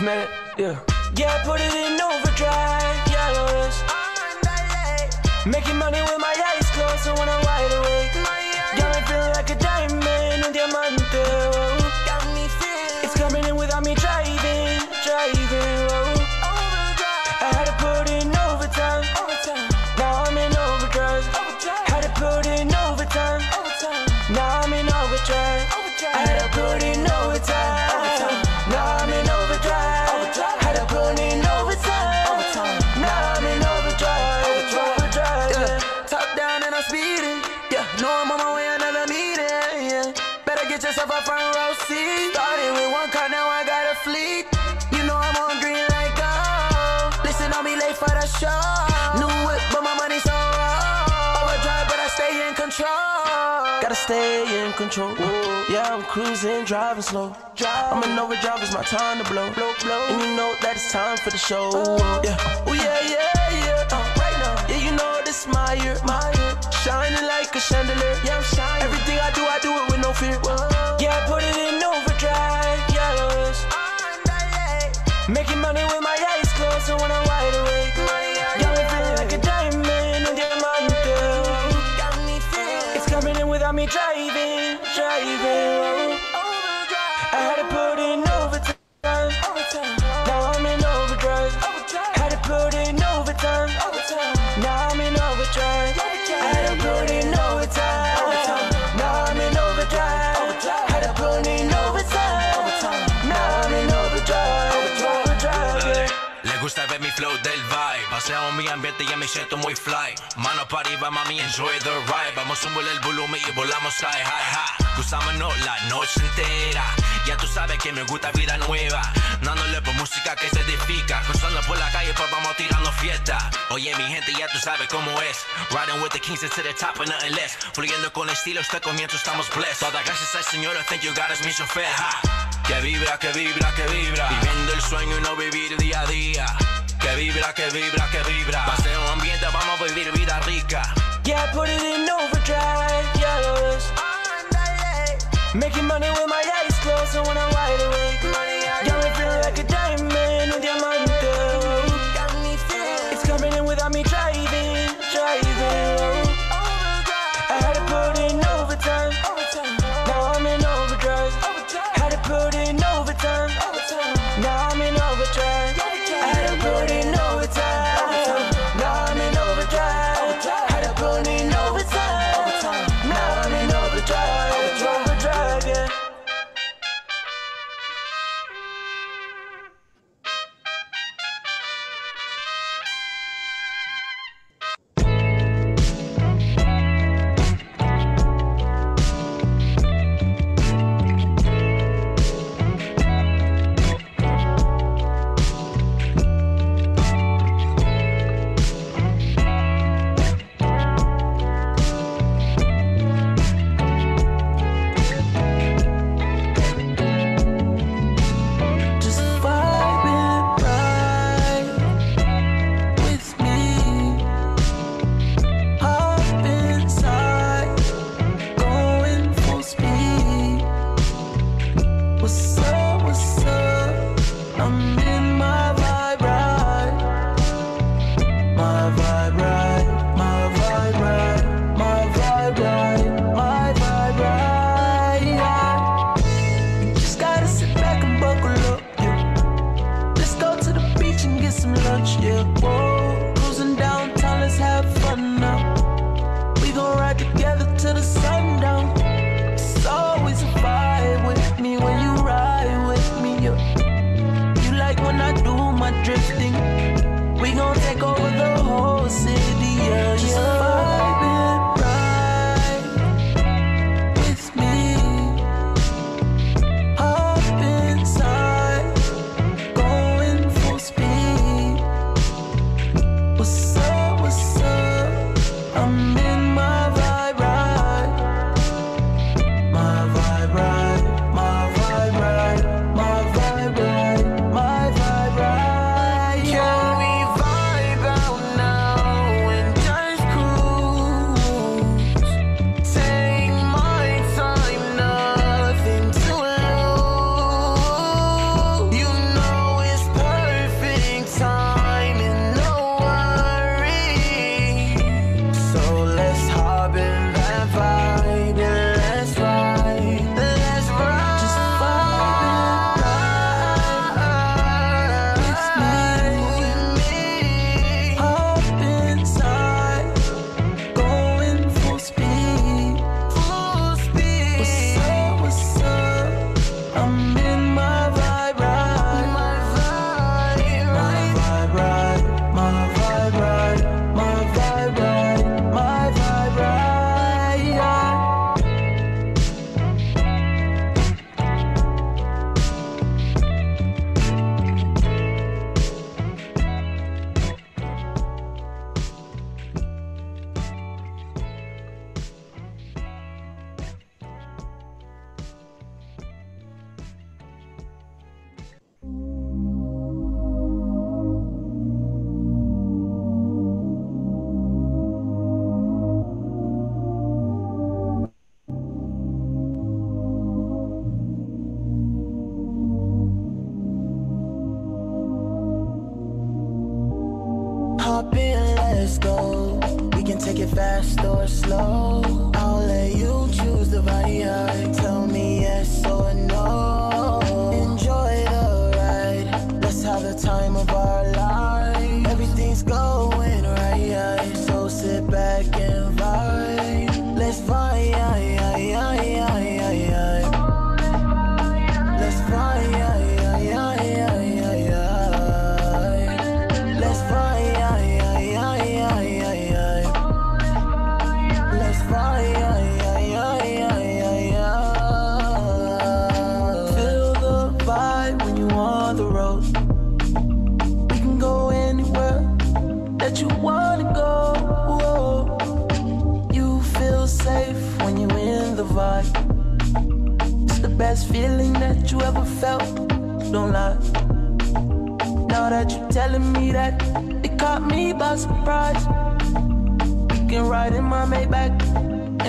Just yeah. Yeah, I put it in overdrive, stay in control. Yeah, I'm cruising, driving slow. I'm an overdrive, it's my time to blow. And you know that it's time for the show. Yeah, oh yeah, yeah, yeah. Uh, right now, yeah, you know this my year, my year. Shining like a chandelier. Yeah, I'm shining. Everything I do, I do it with no fear. Yeah, I put it in overdrive, yellows. Making money with my eyes closed, so when I'm wide awake. Me driving, driving. Paseo mi ambiente y me siento muy fly. Mano para arriba, mami, enjoy the ride. Vamos a subir el volumen y volamos high, high, high la noche entera. Ya tú sabes que me gusta vida nueva. Dándole por música que se edifica. Cruzando por la calle, pues vamos tirando fiesta. Oye, mi gente, ya tú sabes cómo es. Riding with the kings to the top and nothing less. Fluyendo con estilo, este comienzo estamos blessed. Toda gracias al Señor, I thank you, God is mi chofer. Que vibra, que vibra, que vibra. Viviendo el sueño y no vivir día a día Que vibra, que vibra, que vibra. Paseo ambiente, vamos a vivir vida rica. Yeah, put it in overdrive, yellows. Making money with my eyes closed, so when I'm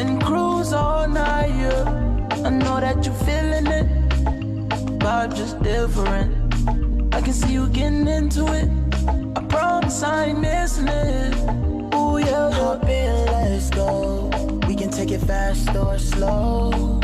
and cruise all night. Yeah. I know that you're feeling it, vibe just different. I can see you getting into it. I promise I ain't missing it. Ooh yeah, hop in, let's go. We can take it fast or slow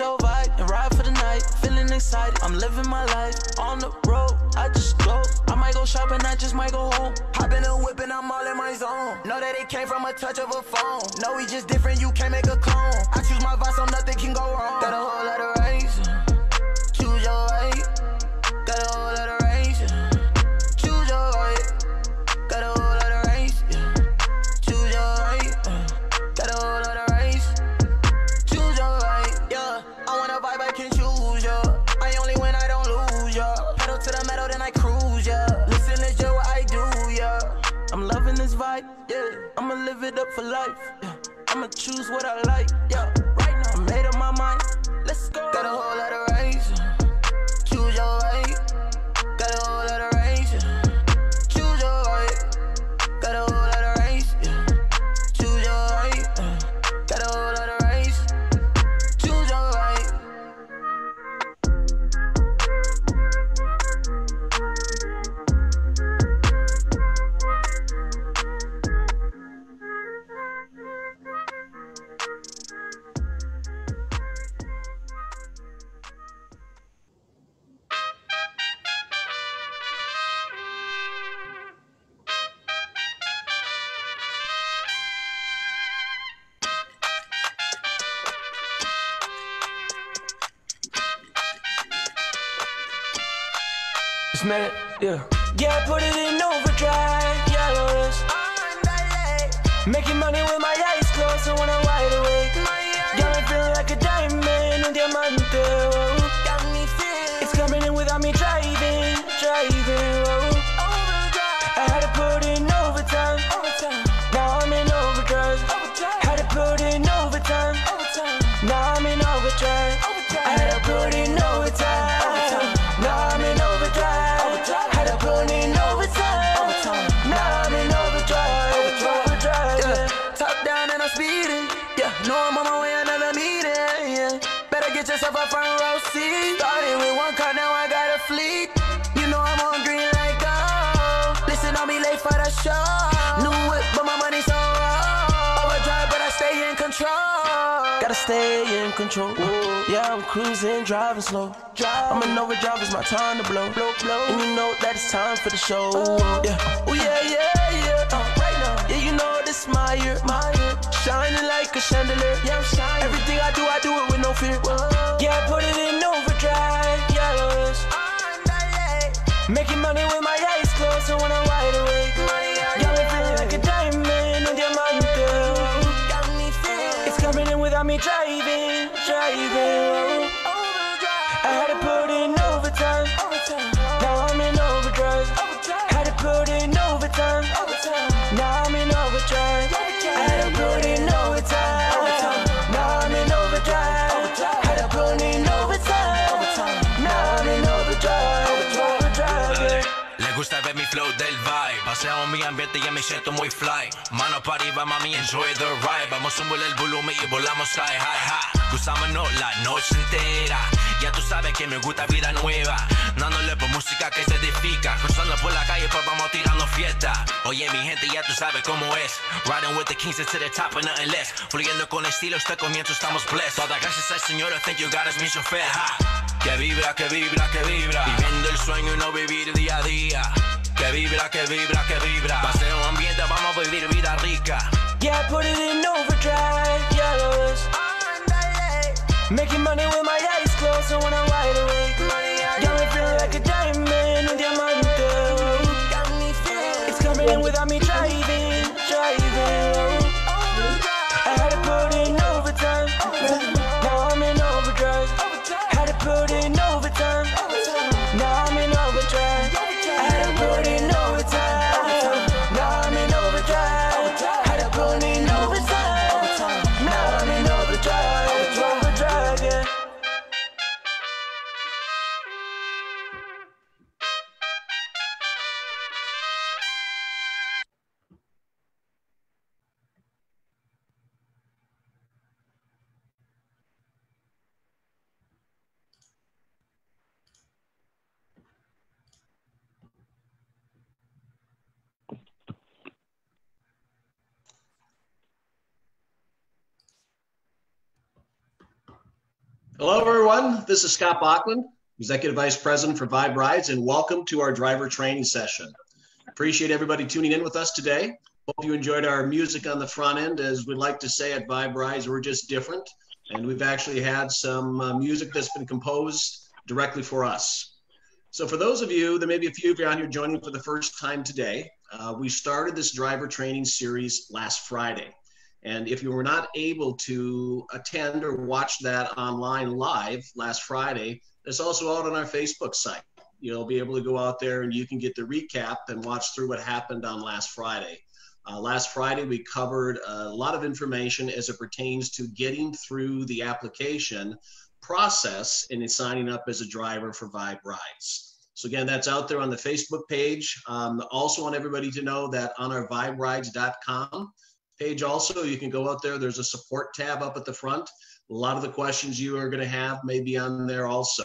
your vibe and ride for the night. Feeling excited, I'm living my life on the road. I just go. I might go shopping, I just might go home. Hop in a whip and I'm all in my zone. Know that it came from a touch of a phone. Know we just different, you can't make a clone. I choose my vibe so nothing can go wrong. Got a whole lot of for life. Yeah. I'ma choose what I like. Yeah. Stay in control. Yeah, I'm cruising, driving slow. I'm an overdrive, it's my time to blow. blow, blow. And you know that it's time for the show. Yeah, oh yeah, yeah, yeah. Uh, right now, yeah, you know this my year, my year. Shining like a chandelier. Yeah, I'm shining. Everything I do, I do it with no fear. Yeah, I put it in overdrive. Yeah, Making money with my eyes closed, so when I'm wide awake, without me driving. Gusta ver mi flow del vibe. Paseo mi ambiente y me siento muy fly. Mano para arriba, mami, enjoy the ride. Vamos a subir el volumen y volamos high, high, high. Gozamos la noche entera. Ya tú sabes que me gusta vida nueva. Dándole por música que se edifica. Cruzando por la calle, pues vamos tirando fiesta. Oye, mi gente, ya tú sabes cómo es. Riding with the kings to the top and nothing less. Fluyendo con estilo, este comienzo estamos blessed. Toda gracias al Señor, I think you got us mi chofer. ha. Que vibra, que vibra, que vibra. Viviendo el sueño y no vivir día a día. Que vibra, que vibra, que vibra. Paseo ambiente, vamos a vivir vida rica. Yeah, put it in overdrive, yellows. Making money with my eyes closed, so when I'm wide awake, got me feeling like a diamond, a diamond girl. It's coming in without me Hello, everyone. This is Scott Bachman, Executive Vice President for Vibe Rides, and welcome to our driver training session. Appreciate everybody tuning in with us today. Hope you enjoyed our music on the front end. As we like to say at Vibe Rides, we're just different. And we've actually had some uh, music that's been composed directly for us. So, for those of you, there may be a few of you on here joining for the first time today, uh, we started this driver training series last Friday. And if you were not able to attend or watch that online live last Friday, it's also out on our Facebook site. You'll be able to go out there and you can get the recap and watch through what happened on last Friday. Uh, last Friday, we covered a lot of information as it pertains to getting through the application process and signing up as a driver for Vibe Rides. So again, that's out there on the Facebook page. Um, also want everybody to know that on our viberides.com page also, you can go out there. There's a support tab up at the front. A lot of the questions you are going to have may be on there also.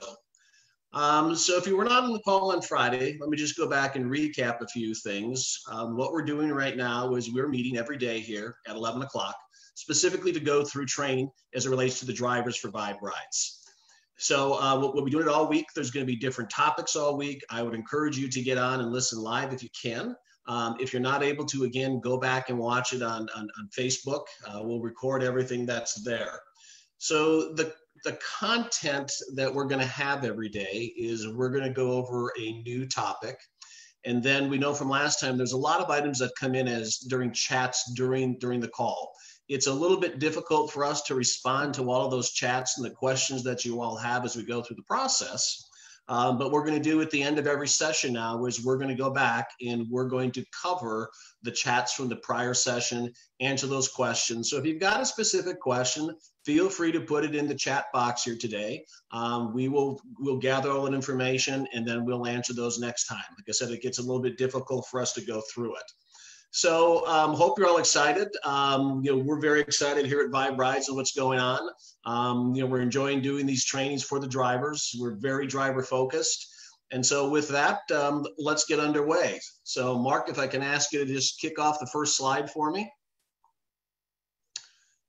Um, so if you were not on the call on Friday, let me just go back and recap a few things. Um, what we're doing right now is we're meeting every day here at 11 o'clock, specifically to go through training as it relates to the drivers for Vibe Rides. So uh, we'll, we'll be doing it all week. There's going to be different topics all week. I would encourage you to get on and listen live if you can. Um, if you're not able to, again, go back and watch it on, on, on Facebook. Uh, we'll record everything that's there. So the, the content that we're going to have every day is we're going to go over a new topic. And then we know from last time, there's a lot of items that come in as during chats during, during the call. It's a little bit difficult for us to respond to all of those chats and the questions that you all have as we go through the process. Um, but we're going to do at the end of every session now is we're going to go back and we're going to cover the chats from the prior session, answer those questions. So if you've got a specific question, feel free to put it in the chat box here today. Um, we will we'll gather all that information and then we'll answer those next time. Like I said, it gets a little bit difficult for us to go through it. So um, hope you're all excited. Um, you know, we're very excited here at Vibe Rides and what's going on. Um, you know, we're enjoying doing these trainings for the drivers. We're very driver focused. And so with that, um, let's get underway. So Mark, if I can ask you to just kick off the first slide for me.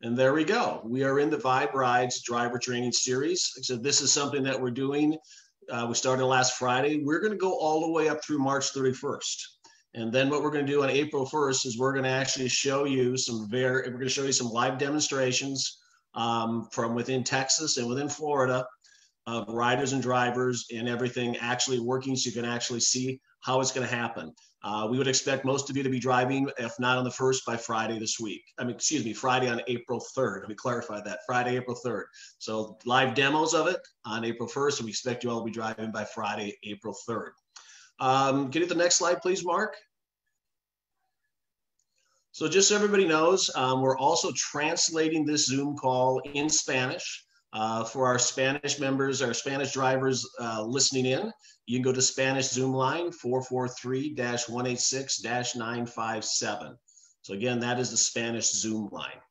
And there we go. We are in the Vibe Rides driver training series. So this is something that we're doing. Uh, we started last Friday. We're going to go all the way up through March 31st. And then what we're going to do on April 1st is we're going to actually show you some very, we're going to show you some live demonstrations um, from within Texas and within Florida of riders and drivers and everything actually working so you can actually see how it's going to happen. Uh, we would expect most of you to be driving, if not on the first, by Friday this week. I mean, excuse me, Friday on April 3rd. Let me clarify that. Friday, April 3rd. So live demos of it on April 1st, and we expect you all to be driving by Friday, April 3rd. Um, can you the next slide, please, Mark? So just so everybody knows, um, we're also translating this Zoom call in Spanish. Uh, for our Spanish members, our Spanish drivers uh, listening in, you can go to Spanish Zoom line 443-186-957. So again, that is the Spanish Zoom line.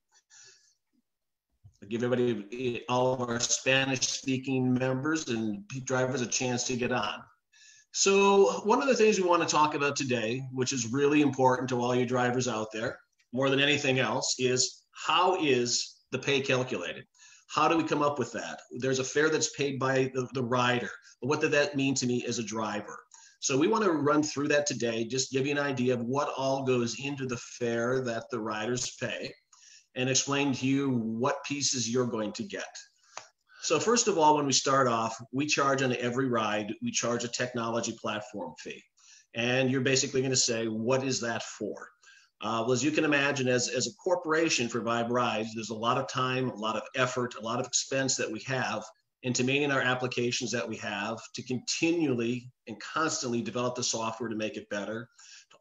I'll give everybody, all of our Spanish speaking members and drivers a chance to get on. So one of the things we want to talk about today, which is really important to all you drivers out there, more than anything else, is how is the pay calculated? How do we come up with that? There's a fare that's paid by the, the rider. But what did that mean to me as a driver? So we want to run through that today, just give you an idea of what all goes into the fare that the riders pay and explain to you what pieces you're going to get. So first of all, when we start off, we charge on every ride, we charge a technology platform fee. And you're basically going to say, what is that for? Uh, well, as you can imagine, as, as a corporation for Vibe Rides, there's a lot of time, a lot of effort, a lot of expense that we have into maintaining our applications that we have to continually and constantly develop the software to make it better,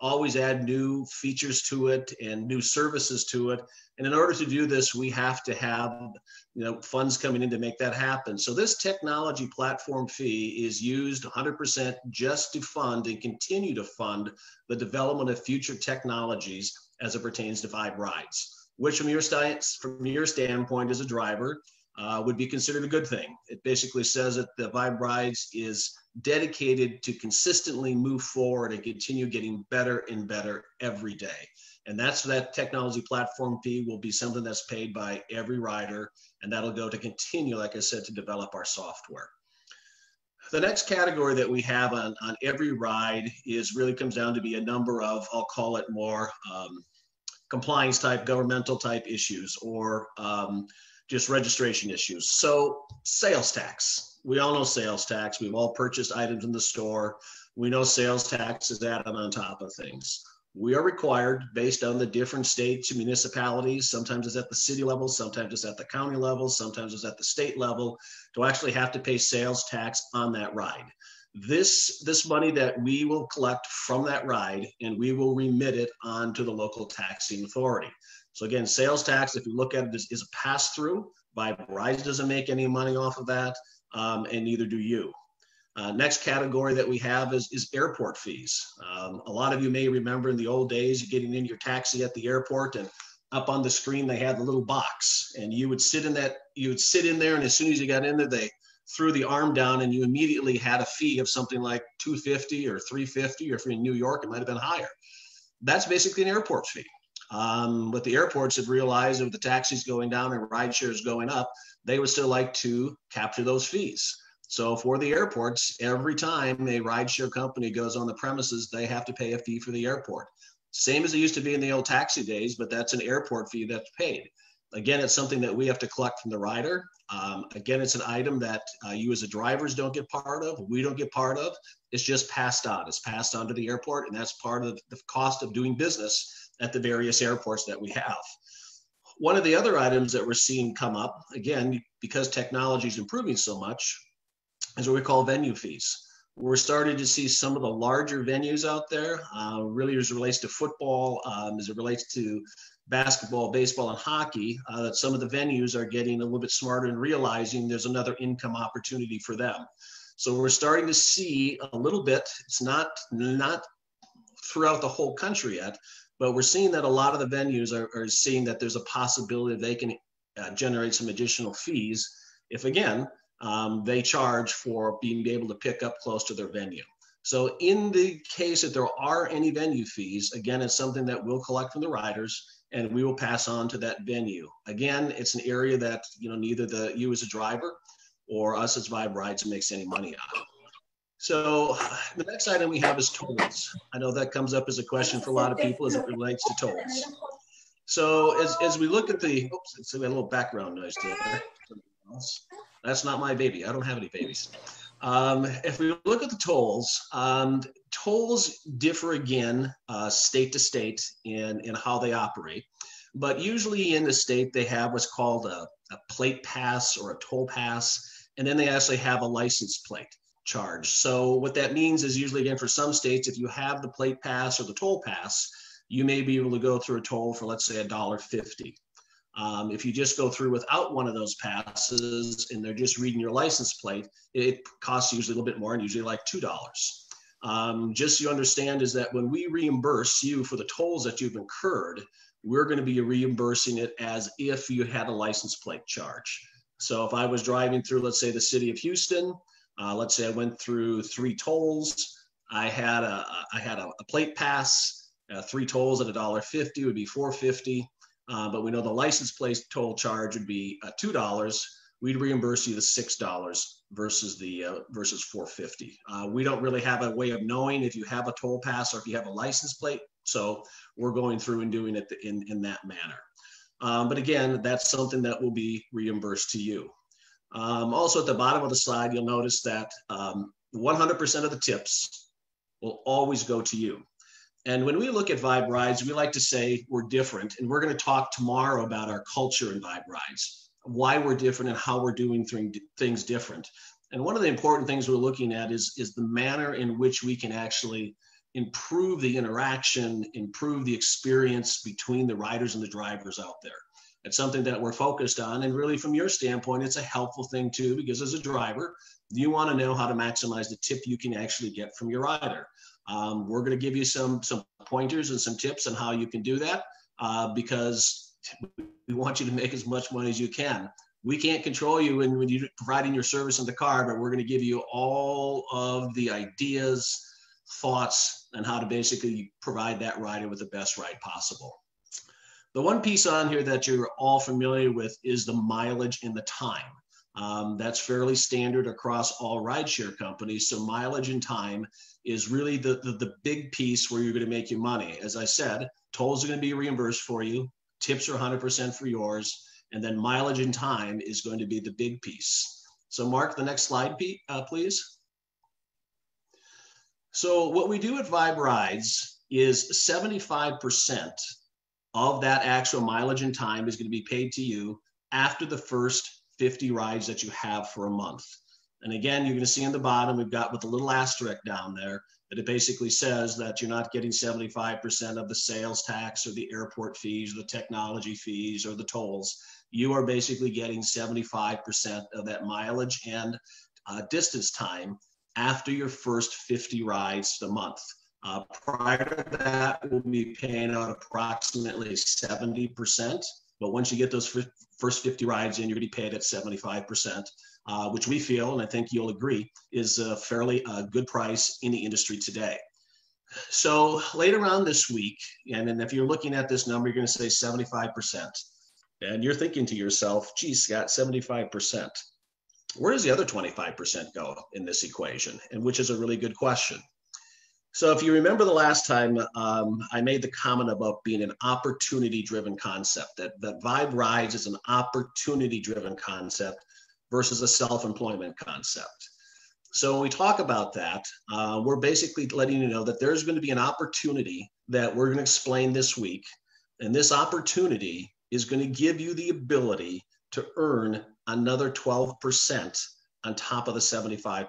always add new features to it and new services to it. And in order to do this, we have to have you know, funds coming in to make that happen. So this technology platform fee is used 100% just to fund and continue to fund the development of future technologies as it pertains to Vibe Rides, which from your, st- from your standpoint as a driver uh, would be considered a good thing. It basically says that the Vibe Rides is dedicated to consistently move forward and continue getting better and better every day. And that's that technology platform fee will be something that's paid by every rider, and that'll go to continue, like I said, to develop our software. The next category that we have on, on every ride is really comes down to be a number of, I'll call it more um, compliance type, governmental type issues, or um, just registration issues. So sales tax, we all know sales tax. We've all purchased items in the store. We know sales tax is added on top of things we are required based on the different states and municipalities sometimes it's at the city level sometimes it's at the county level sometimes it's at the state level to actually have to pay sales tax on that ride this this money that we will collect from that ride and we will remit it on to the local taxing authority so again sales tax if you look at it is, is a pass through Vibe Rides doesn't make any money off of that um, and neither do you uh, next category that we have is, is airport fees. Um, a lot of you may remember in the old days, getting in your taxi at the airport and up on the screen, they had the little box and you would sit in that, you would sit in there. And as soon as you got in there, they threw the arm down and you immediately had a fee of something like 250 or 350, or if you're in New York, it might've been higher. That's basically an airport fee. Um, but the airports have realized with the taxis going down and ride shares going up, they would still like to capture those fees. So for the airports, every time a rideshare company goes on the premises, they have to pay a fee for the airport. Same as it used to be in the old taxi days, but that's an airport fee that's paid. Again, it's something that we have to collect from the rider. Um, again, it's an item that uh, you as a drivers don't get part of, we don't get part of. It's just passed on. It's passed on to the airport, and that's part of the cost of doing business at the various airports that we have. One of the other items that we're seeing come up, again, because technology is improving so much, is what we call venue fees. We're starting to see some of the larger venues out there, uh, really as it relates to football, um, as it relates to basketball, baseball, and hockey, uh, that some of the venues are getting a little bit smarter and realizing there's another income opportunity for them. So we're starting to see a little bit, it's not, not throughout the whole country yet, but we're seeing that a lot of the venues are, are seeing that there's a possibility they can uh, generate some additional fees if again um, they charge for being able to pick up close to their venue. So in the case that there are any venue fees, again, it's something that we'll collect from the riders and we will pass on to that venue. Again, it's an area that, you know, neither the you as a driver or us as Vibe Rides makes any money on. So the next item we have is tolls. I know that comes up as a question for a lot of people as it relates to tolls. So as, as we look at the, oops, it's a little background noise there. That's not my baby. I don't have any babies. Um, if we look at the tolls, um, tolls differ again uh, state to state in, in how they operate. But usually in the state, they have what's called a, a plate pass or a toll pass, and then they actually have a license plate charge. So what that means is usually again for some states, if you have the plate pass or the toll pass, you may be able to go through a toll for let's say a dollar fifty. Um, if you just go through without one of those passes and they're just reading your license plate, it costs usually a little bit more and usually like $2. Um, just so you understand is that when we reimburse you for the tolls that you've incurred, we're going to be reimbursing it as if you had a license plate charge. So if I was driving through, let's say, the city of Houston, uh, let's say I went through three tolls, I had a I had a, a plate pass, uh, three tolls at a dollar fifty would be four fifty. Uh, but we know the license plate toll charge would be uh, two dollars. We'd reimburse you the six dollars versus the uh, versus 450. Uh, we don't really have a way of knowing if you have a toll pass or if you have a license plate. So we're going through and doing it in, in that manner. Um, but again, that's something that will be reimbursed to you. Um, also at the bottom of the slide, you'll notice that 100% um, of the tips will always go to you. And when we look at Vibe Rides, we like to say we're different. And we're going to talk tomorrow about our culture in Vibe Rides, why we're different and how we're doing th- things different. And one of the important things we're looking at is, is the manner in which we can actually improve the interaction, improve the experience between the riders and the drivers out there. It's something that we're focused on. And really, from your standpoint, it's a helpful thing too, because as a driver, you want to know how to maximize the tip you can actually get from your rider. Um, we're going to give you some some pointers and some tips on how you can do that uh, because we want you to make as much money as you can. We can't control you when, when you're providing your service in the car, but we're going to give you all of the ideas, thoughts, and how to basically provide that rider with the best ride possible. The one piece on here that you're all familiar with is the mileage and the time. Um, that's fairly standard across all rideshare companies. So mileage and time is really the, the, the big piece where you're going to make your money. As I said, tolls are going to be reimbursed for you. Tips are 100% for yours. And then mileage and time is going to be the big piece. So Mark, the next slide, Pete, uh, please. So what we do at Vibe Rides is 75% of that actual mileage and time is going to be paid to you after the first 50 rides that you have for a month. And again, you're going to see in the bottom, we've got with a little asterisk down there that it basically says that you're not getting 75% of the sales tax or the airport fees or the technology fees or the tolls. You are basically getting 75% of that mileage and uh, distance time after your first 50 rides a month. Uh, prior to that, we'll be paying out approximately 70%. But once you get those first 50 rides in, you're going to be paid at 75%, uh, which we feel, and I think you'll agree, is a fairly uh, good price in the industry today. So later on this week, and then if you're looking at this number, you're going to say 75%. And you're thinking to yourself, geez, Scott, 75%. Where does the other 25% go in this equation? And which is a really good question. So if you remember the last time, um, I made the comment about being an opportunity-driven concept, that, that Vibe Rides is an opportunity-driven concept versus a self-employment concept. So when we talk about that, uh, we're basically letting you know that there's going to be an opportunity that we're going to explain this week. And this opportunity is going to give you the ability to earn another 12% on top of the 75%.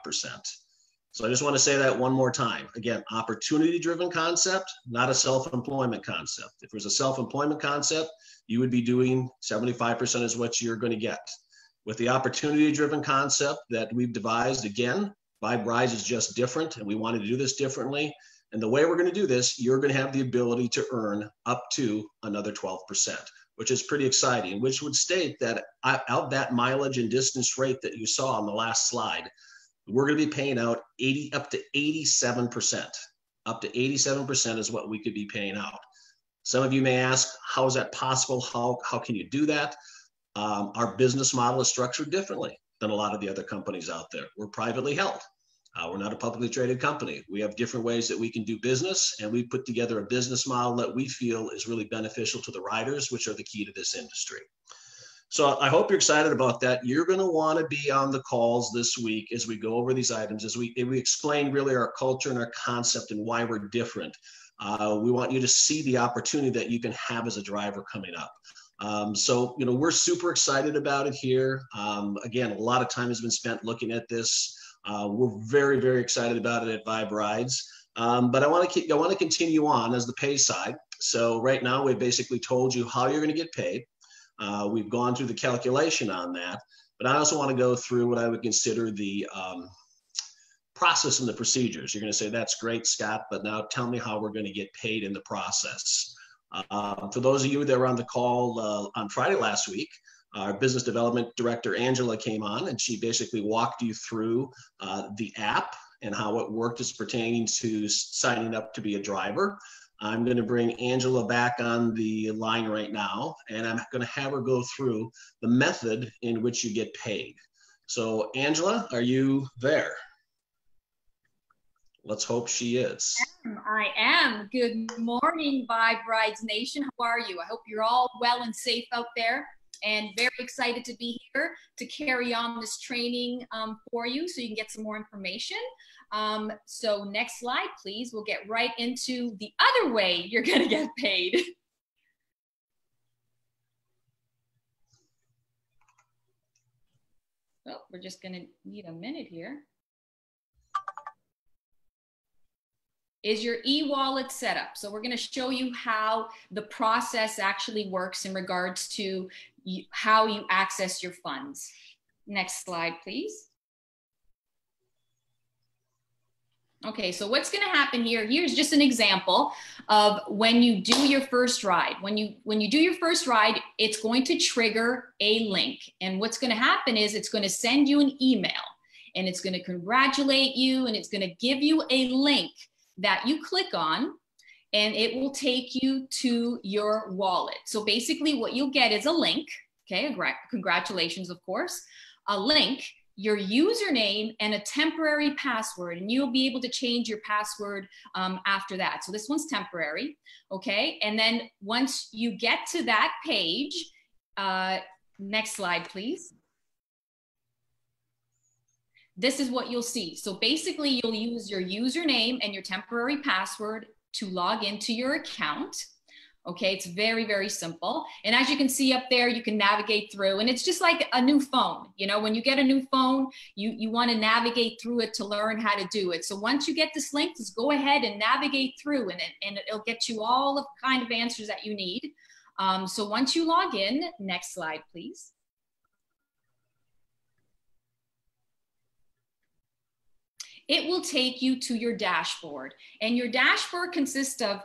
So I just want to say that one more time. Again, opportunity driven concept, not a self employment concept. If it was a self employment concept, you would be doing 75% is what you're going to get. With the opportunity driven concept that we've devised, again, Vibe Rides is just different, and we wanted to do this differently. And the way we're going to do this, you're going to have the ability to earn up to another 12%, which is pretty exciting, which would state that out that mileage and distance rate that you saw on the last slide, we're going to be paying out 80 up to 87%. Up to 87% is what we could be paying out. Some of you may ask, how is that possible? How, how can you do that? Um, our business model is structured differently than a lot of the other companies out there. We're privately held. Uh, we're not a publicly traded company. We have different ways that we can do business, and we put together a business model that we feel is really beneficial to the riders, which are the key to this industry. So I hope you're excited about that. You're going to want to be on the calls this week as we go over these items, as we, as we explain really our culture and our concept and why we're different. Uh, we want you to see the opportunity that you can have as a driver coming up. Um, so, you know, we're super excited about it here. Um, again, a lot of time has been spent looking at this. Uh, we're very, very excited about it at Vibe Rides. Um, but I want to keep, I want to continue on as the pay side. So right now we've basically told you how you're going to get paid. Uh, we've gone through the calculation on that, but I also want to go through what I would consider the um, process and the procedures. You're going to say, that's great, Scott, but now tell me how we're going to get paid in the process. Uh, for those of you that were on the call uh, on Friday last week, our business development director, Angela, came on and she basically walked you through uh, the app and how it worked as pertaining to signing up to be a driver. I'm going to bring Angela back on the line right now, and I'm going to have her go through the method in which you get paid. So, Angela, are you there? Let's hope she is. I am. Good morning, Vibe Rides Nation. How are you? I hope you're all well and safe out there and very excited to be here to carry on this training um, for you so you can get some more information. Um, so next slide, please. We'll get right into the other way you're going to get paid. Oh, we're just going to need a minute here. Is your e-wallet set up? So we're going to show you how the process actually works in regards to how you access your funds. Next slide, please. Okay, so what's going to happen here? Here's just an example of when you do your first ride. When you when you do your first ride, it's going to trigger a link. And what's going to happen is it's going to send you an email and it's going to congratulate you and it's going to give you a link that you click on and it will take you to your wallet. So basically what you'll get is a link, okay? Congratulations, of course, a link your username and a temporary password and you'll be able to change your password um, after that. So this one's temporary okay? And then once you get to that page uh, next slide please. This is what you'll see. So basically you'll use your username and your temporary password to log into your account Okay, it's very, very simple. And as you can see up there, you can navigate through and it's just like a new phone. You know, when you get a new phone, you, you want to navigate through it to learn how to do it. So once you get this link, just go ahead and navigate through and, and it'll get you all the kind of answers that you need. Um, so once you log in, next slide, please. It will take you to your dashboard and your dashboard consists of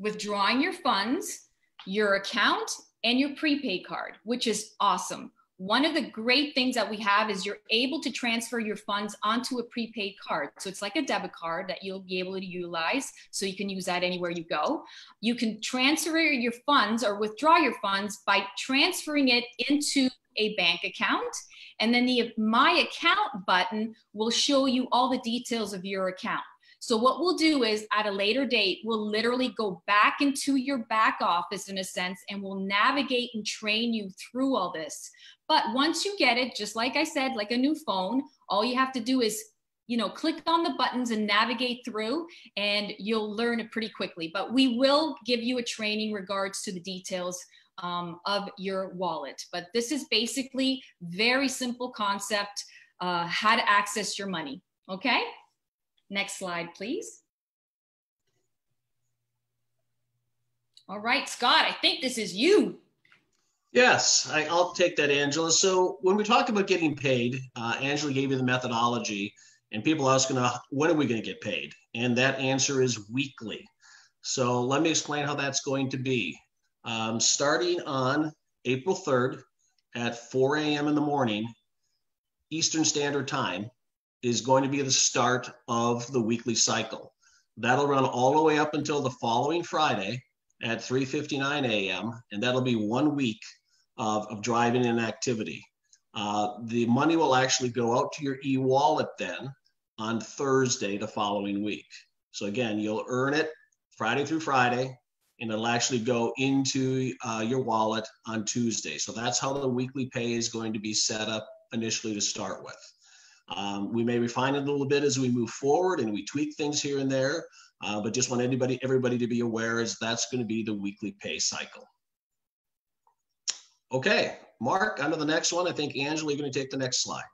withdrawing your funds, your account, and your prepaid card, which is awesome. One of the great things that we have is you're able to transfer your funds onto a prepaid card. So it's like a debit card that you'll be able to utilize. So you can use that anywhere you go. You can transfer your funds or withdraw your funds by transferring it into a bank account. And then the My Account button will show you all the details of your account. So what we'll do is at a later date, we'll literally go back into your back office in a sense, and we'll navigate and train you through all this. But once you get it, just like I said, like a new phone, all you have to do is you know, click on the buttons and navigate through and you'll learn it pretty quickly. But we will give you a training regards to the details um, of your wallet. But this is basically very simple concept, uh, how to access your money. Okay. Next slide, please. All right, Scott, I think this is you. Yes, I, will take that, Angela. So when we talk about getting paid, uh, Angela gave you the methodology, and people are asking, uh, when are we going to get paid? And that answer is weekly. So let me explain how that's going to be. Um, starting on April 3rd at 4 a.m. in the morning, Eastern Standard Time, is going to be the start of the weekly cycle. That'll run all the way up until the following Friday at 3.59 a.m. And that'll be one week of, of driving in activity. Uh, the money will actually go out to your e-wallet then on Thursday the following week. So again, you'll earn it Friday through Friday, and it'll actually go into uh, your wallet on Tuesday. So that's how the weekly pay is going to be set up initially to start with. Um, we may refine it a little bit as we move forward and we tweak things here and there, uh, but just want anybody, everybody to be aware is that's going to be the weekly pay cycle. Okay, Mark, on to the next one. I think Angela, you're going to take the next slide.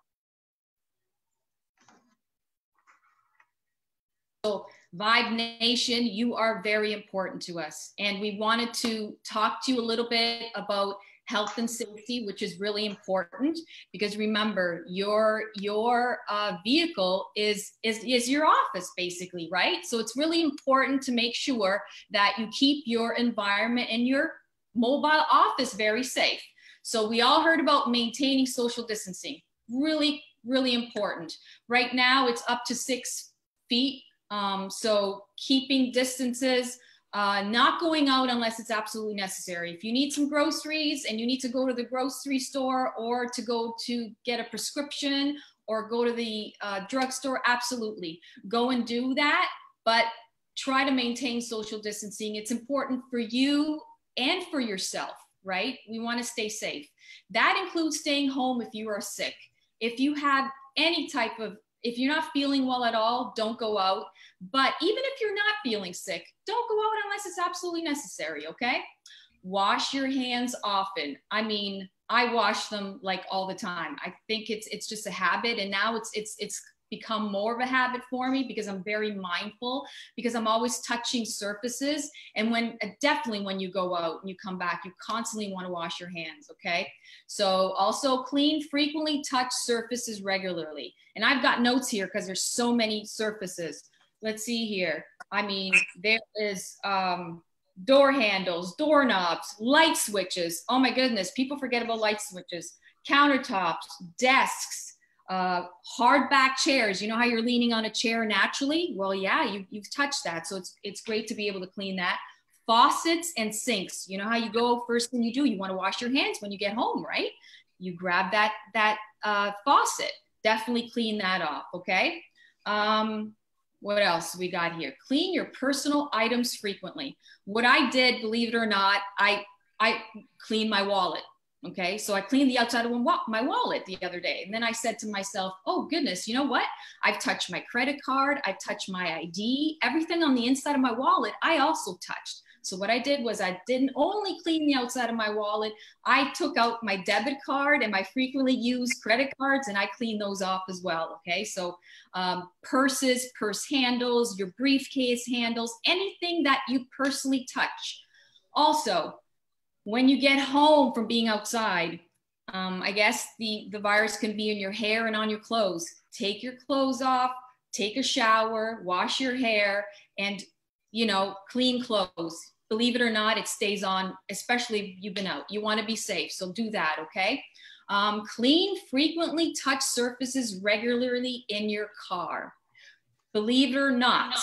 So Vibe Nation, you are very important to us. And we wanted to talk to you a little bit about health and safety, which is really important because remember, your your uh, vehicle is is is your office basically, right? So it's really important to make sure that you keep your environment and your mobile office very safe. So we all heard about maintaining social distancing. Really, really important. Right now, it's up to six feet. Um, so keeping distances uh, not going out unless it's absolutely necessary. If you need some groceries and you need to go to the grocery store or to go to get a prescription or go to the uh, drugstore, absolutely go and do that. But try to maintain social distancing. It's important for you and for yourself, right? We want to stay safe. That includes staying home if you are sick. If you have any type of if you're not feeling well at all, don't go out. But even if you're not feeling sick, don't go out unless it's absolutely necessary, okay? Wash your hands often. I mean, I wash them like all the time. I think it's it's just a habit and now it's it's it's become more of a habit for me because I'm very mindful because I'm always touching surfaces. And when definitely when you go out and you come back you constantly want to wash your hands okay? So also clean frequently touch surfaces regularly. And I've got notes here because there's so many surfaces. Let's see here. I mean, there is um, door handles, doorknobs, light switches. Oh my goodness, people forget about light switches, countertops, desks, uh, hard back chairs. You know how you're leaning on a chair naturally? Well, yeah, you, you've touched that. So it's, it's great to be able to clean that. Faucets and sinks. You know how you go first thing you do, you want to wash your hands when you get home, right? You grab that, that uh, faucet, definitely clean that off, okay? Um, what else we got here? Clean your personal items frequently. What I did, believe it or not, I I cleaned my wallet. Okay, so I cleaned the outside of my wallet the other day, and then I said to myself, "Oh goodness, you know what? I've touched my credit card, I've touched my ID, everything on the inside of my wallet. I also touched." So what I did was I didn't only clean the outside of my wallet, I took out my debit card and my frequently used credit cards and I cleaned those off as well. Okay, so um, purses, purse handles, your briefcase handles, anything that you personally touch. Also, when you get home from being outside, um, I guess the, the virus can be in your hair and on your clothes. Take your clothes off, take a shower, wash your hair, and you know, clean clothes believe it or not, it stays on, especially if you've been out. You want to be safe, so do that, okay? Um, clean, frequently touch surfaces regularly in your car. Believe it or not,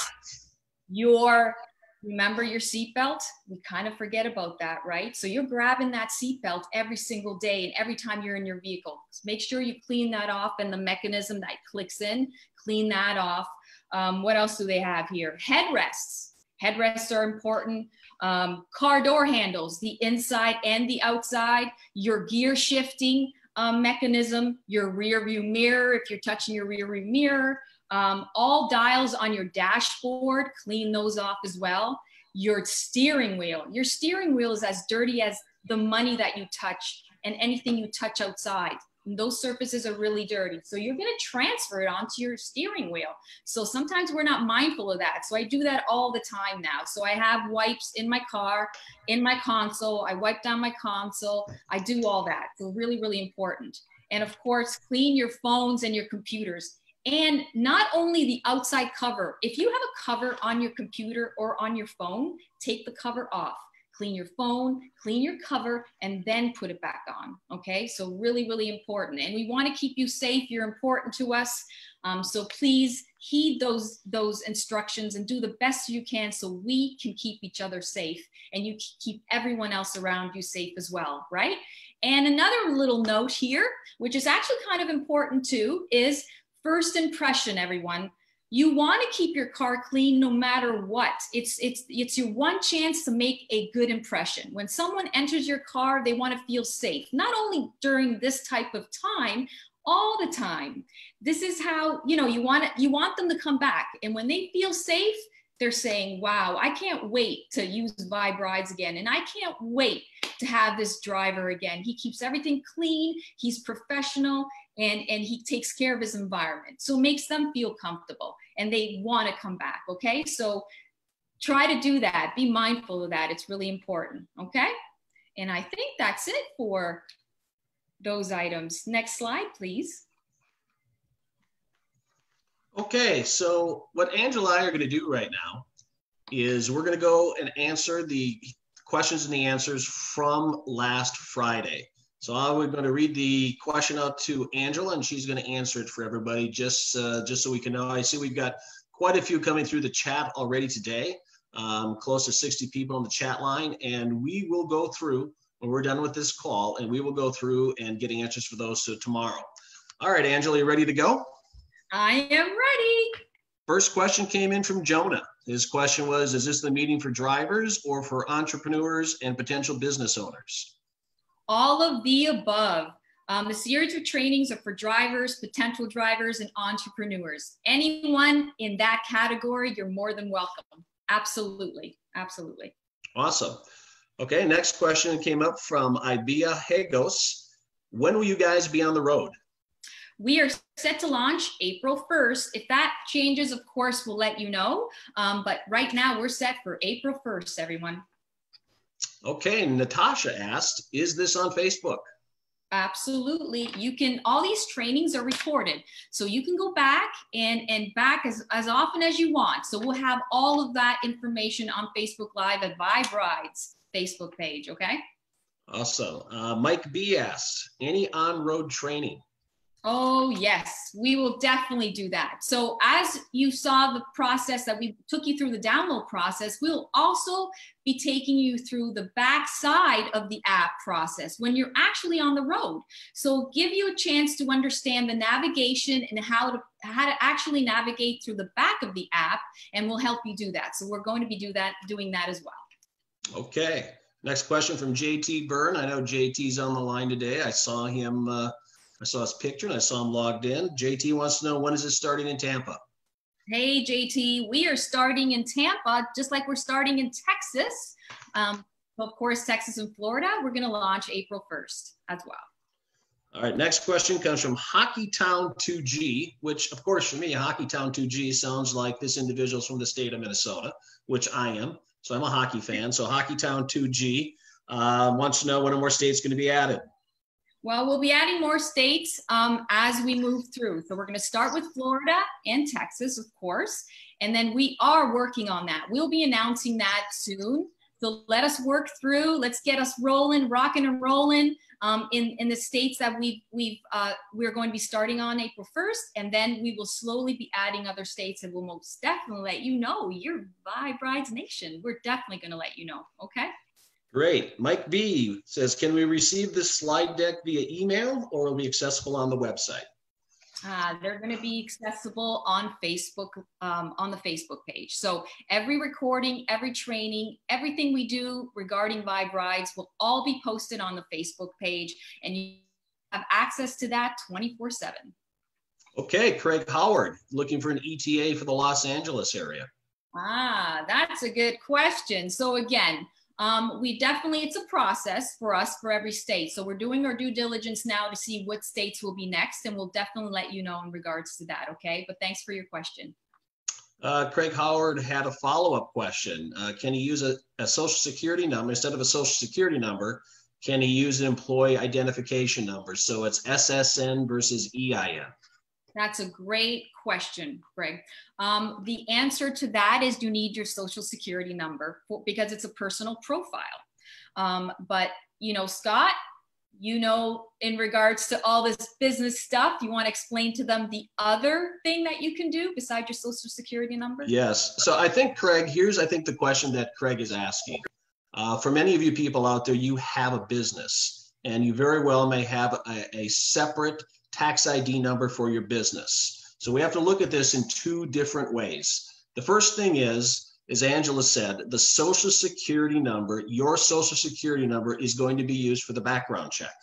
your remember your seatbelt? We kind of forget about that, right? So you're grabbing that seatbelt every single day and every time you're in your vehicle. So make sure you clean that off and the mechanism that clicks in, clean that off. Um, what else do they have here? Headrests. Headrests are important um, car door handles, the inside and the outside, your gear shifting um, mechanism, your rear view mirror, if you're touching your rear view mirror, um, all dials on your dashboard, clean those off as well. Your steering wheel, your steering wheel is as dirty as the money that you touch and anything you touch outside those surfaces are really dirty. So you're going to transfer it onto your steering wheel. So sometimes we're not mindful of that. So I do that all the time now. So I have wipes in my car, in my console. I wipe down my console. I do all that. So really, really important. And of course, clean your phones and your computers. And not only the outside cover, if you have a cover on your computer or on your phone, take the cover off clean your phone, clean your cover, and then put it back on. Okay, so really, really important. And we want to keep you safe. You're important to us. Um, so please heed those those instructions and do the best you can so we can keep each other safe and you keep everyone else around you safe as well, right? And another little note here, which is actually kind of important too, is first impression, everyone. You want to keep your car clean no matter what. It's it's it's your one chance to make a good impression. When someone enters your car they want to feel safe not only during this type of time all the time. This is how you know you want you want them to come back. And when they feel safe they're saying wow i can't wait to use vibe rides again. And i can't wait to have this driver again. He keeps everything clean. He's professional and and he takes care of his environment. So makes them feel comfortable and they want to come back okay? So try to do that. Be mindful of that. It's really important okay? And i think that's it for those items. Next slide please. Okay so what angela and i are going to do right now is we're going to go and answer the questions and the answers from last friday so I'm going to read the question out to Angela, and she's going to answer it for everybody, just uh, just so we can know. I see we've got quite a few coming through the chat already today, um, close to 60 people on the chat line, and we will go through when we're done with this call, and we will go through and getting answers for those so tomorrow. All right, Angela, you ready to go? I am ready. First question came in from Jonah. His question was, is this the meeting for drivers or for entrepreneurs and potential business owners? All of the above. Um, the series of trainings are for drivers, potential drivers, and entrepreneurs. Anyone in that category, you're more than welcome. Absolutely. Absolutely. Awesome. Okay, next question came up from Ibia Hagos. When will you guys be on the road? We are set to launch April 1st. If that changes, of course, we'll let you know. Um, but right now, we're set for April 1st, everyone. Okay, Natasha asked, is this on Facebook? Absolutely. You can, all these trainings are recorded. So you can go back and, and back as, as often as you want. So we'll have all of that information on Facebook Live at Vibe Rides Facebook page. Okay. Awesome. Uh, Mike B asked, any on-road training? Oh, yes, we will definitely do that. So, as you saw the process that we took you through the download process, we'll also be taking you through the back side of the app process when you're actually on the road. So, give you a chance to understand the navigation and how to how to actually navigate through the back of the app, and we'll help you do that. So, we're going to be do that doing that as well. Okay. Next question from JT Byrne. I know JT's on the line today. I saw him. Uh I saw his picture and I saw him logged in. JT wants to know when is it starting in Tampa? Hey, JT, we are starting in Tampa, just like we're starting in Texas. Um, of course, Texas and Florida, we're going to launch April 1st as well. All right, next question comes from Hockey Town 2G, which, of course, for me, Hockey Town 2G sounds like this individual's from the state of Minnesota, which I am. So I'm a hockey fan. So Hockey Town 2G uh, wants to know when more states going to be added. Well, we'll be adding more states um, as we move through. So we're going to start with Florida and Texas, of course. And then we are working on that. We'll be announcing that soon. So let us work through. Let's get us rolling, rocking and rolling um, in, in the states that we've, we've, uh, we're going to be starting on April 1st. And then we will slowly be adding other states and we'll most definitely let you know. You're Vibe Rides Nation. We're definitely going to let you know. Okay. Great. Mike B says, can we receive this slide deck via email or will be accessible on the website? Uh, they're going to be accessible on Facebook, um, on the Facebook page. So every recording, every training, everything we do regarding Vibe Rides will all be posted on the Facebook page and you have access to that 24 seven. Okay, Craig Howard, looking for an ETA for the Los Angeles area. Ah, that's a good question. So again, um, we definitely, it's a process for us for every state. So we're doing our due diligence now to see what states will be next, and we'll definitely let you know in regards to that. Okay. But thanks for your question. Uh, Craig Howard had a follow up question. Uh, can he use a, a social security number instead of a social security number? Can he use an employee identification number? So it's SSN versus EIN. That's a great question, Greg. Um, the answer to that is you need your social security number for, because it's a personal profile. Um, but you know, Scott, you know, in regards to all this business stuff, you want to explain to them the other thing that you can do besides your social security number? Yes. So I think, Craig, here's, I think, the question that Craig is asking. Uh, for many of you people out there, you have a business and you very well may have a, a separate tax ID number for your business. So we have to look at this in two different ways. The first thing is, as Angela said, the social security number, your social security number is going to be used for the background check.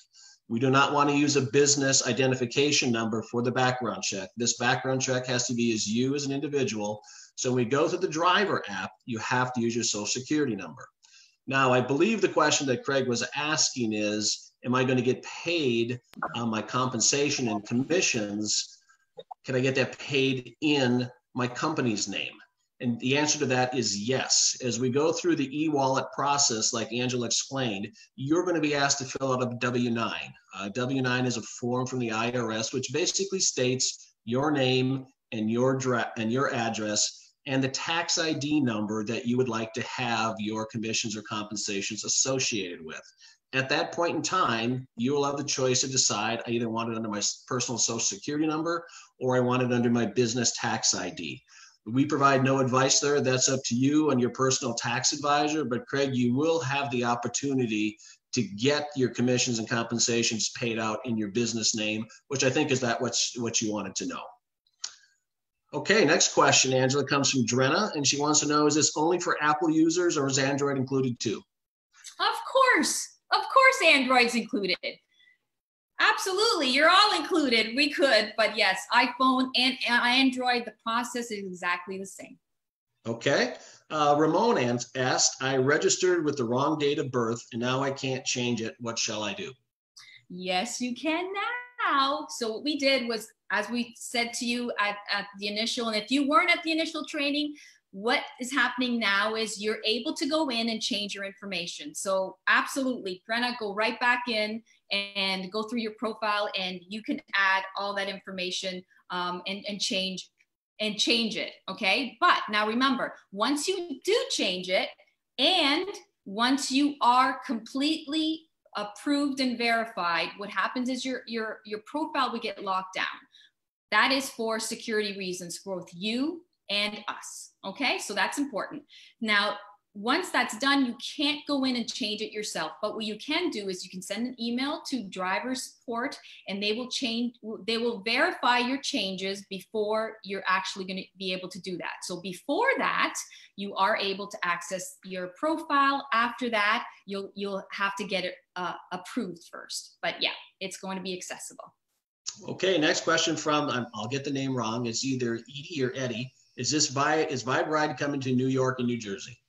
We do not want to use a business identification number for the background check. This background check has to be as you as an individual. So when we go to the driver app, you have to use your social security number. Now, I believe the question that Craig was asking is, am I going to get paid on my compensation and commissions? Can I get that paid in my company's name? And the answer to that is yes. As we go through the e-wallet process, like Angela explained, you're going to be asked to fill out a W-9. Uh, W-9 is a form from the IRS, which basically states your name and your, dra- and your address and the tax ID number that you would like to have your commissions or compensations associated with. At that point in time, you will have the choice to decide I either want it under my personal social security number or I want it under my business tax ID. We provide no advice there. That's up to you and your personal tax advisor. But Craig, you will have the opportunity to get your commissions and compensations paid out in your business name, which I think is that what's what you wanted to know. Okay, next question, Angela, comes from Drenna, and she wants to know, is this only for Apple users or is Android included too? Of course, of course Android's included. Absolutely, you're all included. We could, but yes, iPhone and Android, the process is exactly the same. Okay. Uh, Ramon asked, I registered with the wrong date of birth and now I can't change it. What shall I do? Yes, you can now. So what we did was, as we said to you at, at the initial, and if you weren't at the initial training, what is happening now is you're able to go in and change your information. So absolutely, Brenna, go right back in and go through your profile and you can add all that information um, and, and change and change it. Okay. But now remember, once you do change it and once you are completely approved and verified, what happens is your your your profile will get locked down. That is for security reasons both you and us. Okay, so that's important. Now, once that's done, you can't go in and change it yourself. But what you can do is you can send an email to driver support and they will change, they will verify your changes before you're actually going to be able to do that. So before that, you are able to access your profile. After that, you'll, you'll have to get it uh, approved first. But yeah, it's going to be accessible. Okay, next question from, I'll get the name wrong. It's either Edie or Eddie. Is this by, is Vibe Ride coming to New York and New Jersey?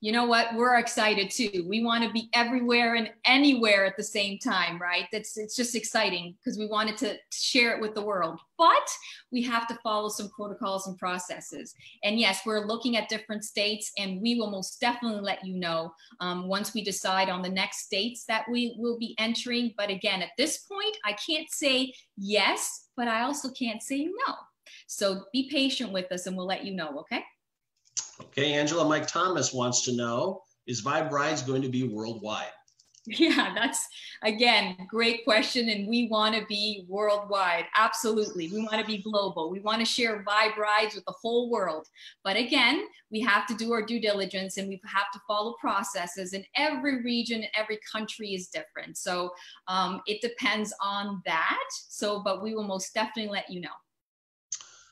you know what? We're excited too. We want to be everywhere and anywhere at the same time right? That's it's just exciting because we wanted to share it with the world. But we have to follow some protocols and processes. And yes we're looking at different states and we will most definitely let you know um, once we decide on the next states that we will be entering. But again at this point i can't say yes but i also can't say no so be patient with us and we'll let you know okay Okay, Angela, Mike Thomas wants to know, is Vibe Rides going to be worldwide? Yeah, that's again, great question. And we want to be worldwide. Absolutely. We want to be global. We want to share Vibe Rides with the whole world. But again, we have to do our due diligence and we have to follow processes. And every region, every country is different. So um, it depends on that. So, but we will most definitely let you know.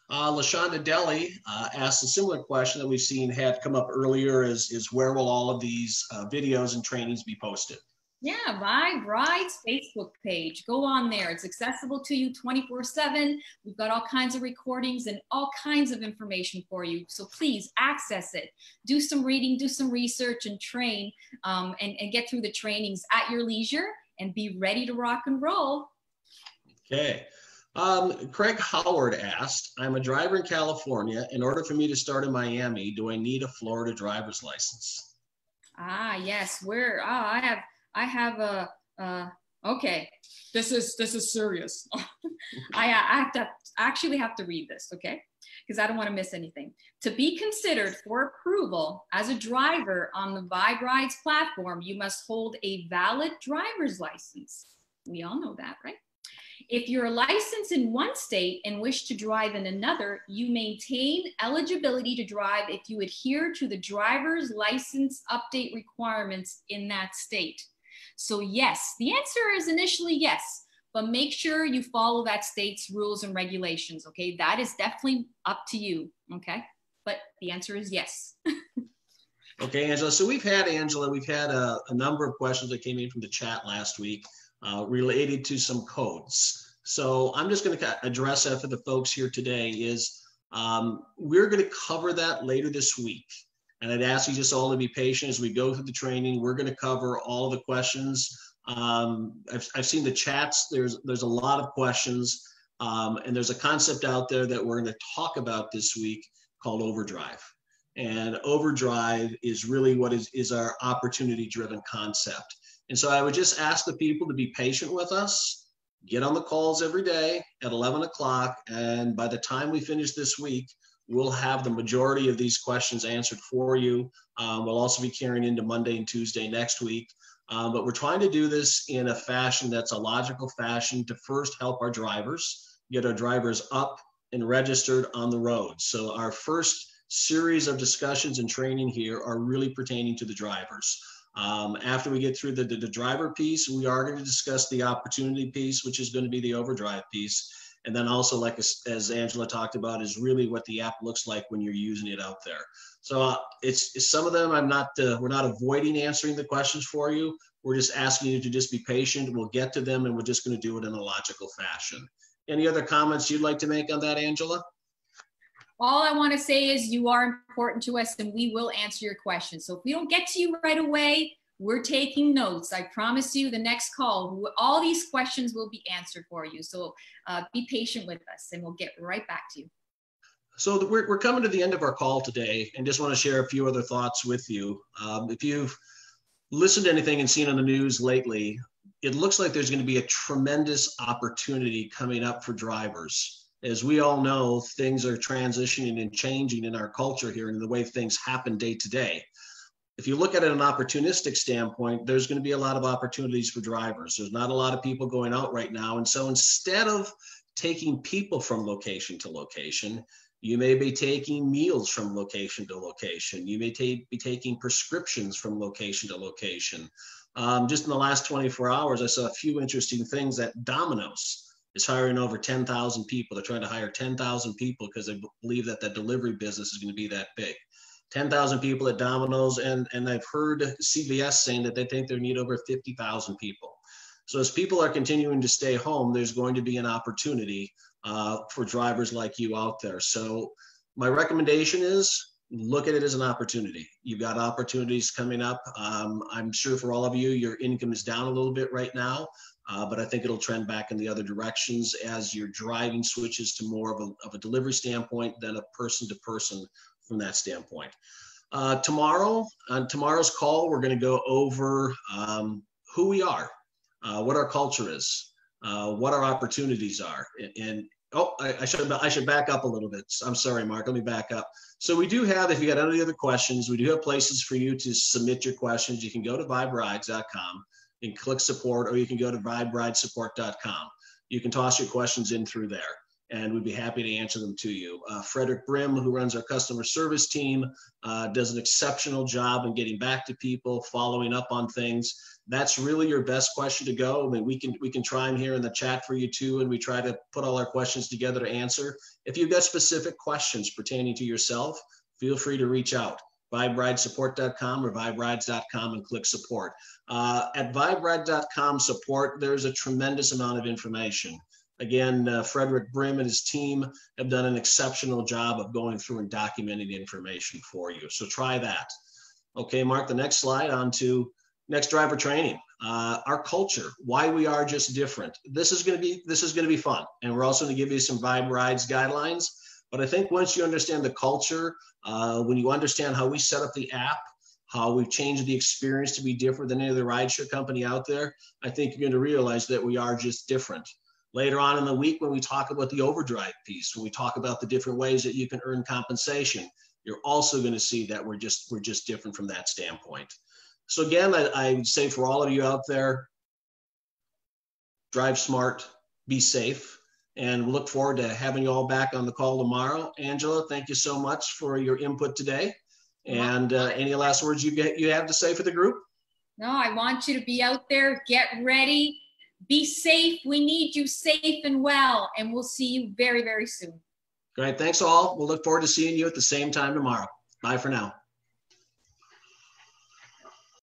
Uh, LaShonda Deli uh, asked a similar question that we've seen had come up earlier is, is where will all of these uh, videos and trainings be posted? Yeah, Vibe Rides Facebook page. Go on there. It's accessible to you 24 7. We've got all kinds of recordings and all kinds of information for you. So please access it. Do some reading, do some research, and train um, and, and get through the trainings at your leisure and be ready to rock and roll. Okay. Um, Craig Howard asked, I'm a driver in California. In order for me to start in Miami, do I need a Florida driver's license? Ah, yes. Where? Ah, I have, I have a, uh, okay. This is, this is serious. I, I have to actually have to read this. Okay. because I don't want to miss anything. To be considered for approval as a driver on the Vibe Rides platform, you must hold a valid driver's license. We all know that, right? If you're licensed in one state and wish to drive in another, you maintain eligibility to drive if you adhere to the driver's license update requirements in that state. So, yes, the answer is initially yes, but make sure you follow that state's rules and regulations. Okay, that is definitely up to you. Okay, but the answer is yes. okay, Angela. So, we've had Angela, we've had a, a number of questions that came in from the chat last week uh, related to some codes. So I'm just going to address that for the folks here today is um, we're going to cover that later this week. And I'd ask you just all to be patient as we go through the training. We're going to cover all the questions. Um, I've, I've seen the chats. There's there's a lot of questions, um, and there's a concept out there that we're going to talk about this week called overdrive. And overdrive is really what is is our opportunity driven concept. And so I would just ask the people to be patient with us, get on the calls every day at 11 o'clock. And by the time we finish this week, we'll have the majority of these questions answered for you. Um, we'll also be carrying into Monday and Tuesday next week. Um, but we're trying to do this in a fashion that's a logical fashion to first help our drivers, get our drivers up and registered on the road. So our first series of discussions and training here are really pertaining to the drivers. Um, after we get through the, the, the, driver piece, we are going to discuss the opportunity piece, which is going to be the overdrive piece. And then also, like as, as Angela talked about, is really what the app looks like when you're using it out there. So uh, it's, it's, some of them I'm not, uh, we're not avoiding answering the questions for you. We're just asking you to just be patient. We'll get to them and we're just going to do it in a logical fashion. Any other comments you'd like to make on that, Angela? All I want to say is you are important to us and we will answer your questions. So if we don't get to you right away, we're taking notes. I promise you the next call, all these questions will be answered for you. So uh, be patient with us and we'll get right back to you. So we're, we're coming to the end of our call today and just want to share a few other thoughts with you. Um, if you've listened to anything and seen on the news lately, it looks like there's going to be a tremendous opportunity coming up for drivers as we all know, things are transitioning and changing in our culture here and the way things happen day to day. If you look at it an opportunistic standpoint, there's going to be a lot of opportunities for drivers. There's not a lot of people going out right now. And so instead of taking people from location to location, you may be taking meals from location to location. You may be taking prescriptions from location to location. Um, just in the last 24 hours, I saw a few interesting things at Domino's is hiring over 10,000 people. They're trying to hire 10,000 people because they believe that that delivery business is going to be that big. 10,000 people at Domino's, and, and I've heard CVS saying that they think they need over 50,000 people. So as people are continuing to stay home, there's going to be an opportunity uh, for drivers like you out there. So my recommendation is look at it as an opportunity. You've got opportunities coming up. Um, I'm sure for all of you, your income is down a little bit right now. Uh, but I think it'll trend back in the other directions as your driving switches to more of a, of a delivery standpoint than a person to person from that standpoint. Uh, tomorrow, on tomorrow's call, we're going to go over um, who we are, uh, what our culture is, uh, what our opportunities are, and, and oh, I, I, should I should back up a little bit. I'm sorry, Mark. Let me back up. So we do have, if you got any other questions, we do have places for you to submit your questions. You can go to viberides.com and click support, or you can go to viberidesupport.com. You can toss your questions in through there, and we'd be happy to answer them to you. Uh, Frederick Brim, who runs our customer service team, uh, does an exceptional job in getting back to people, following up on things. That's really your best question to go. I mean, we can we can try them here in the chat for you too, and we try to put all our questions together to answer. If you've got specific questions pertaining to yourself, feel free to reach out viberidesupport.com or viberides.com and click support. Uh, at viberide.com support, there's a tremendous amount of information. Again, uh, Frederick Brim and his team have done an exceptional job of going through and documenting information for you. So try that. Okay, Mark, the next slide on to next driver training. Uh, our culture, why we are just different. This is going to be this is going to be fun, and we're also going to give you some Vibe Rides guidelines. But I think once you understand the culture, uh, when you understand how we set up the app, how we've changed the experience to be different than any other rideshare company out there, I think you're going to realize that we are just different. later on in the week when we talk about the overdrive piece, when we talk about the different ways that you can earn compensation, you're also going to see that we're just we're just different from that standpoint. So again, I, I say for all of you out there, drive smart, be safe, and we look forward to having you all back on the call tomorrow. Angela, thank you so much for your input today. And uh, any last words you get you have to say for the group? No, I want you to be out there, get ready, be safe. We need you safe and well, and we'll see you very, very soon. Great. Thanks all. We'll look forward to seeing you at the same time tomorrow. Bye for now.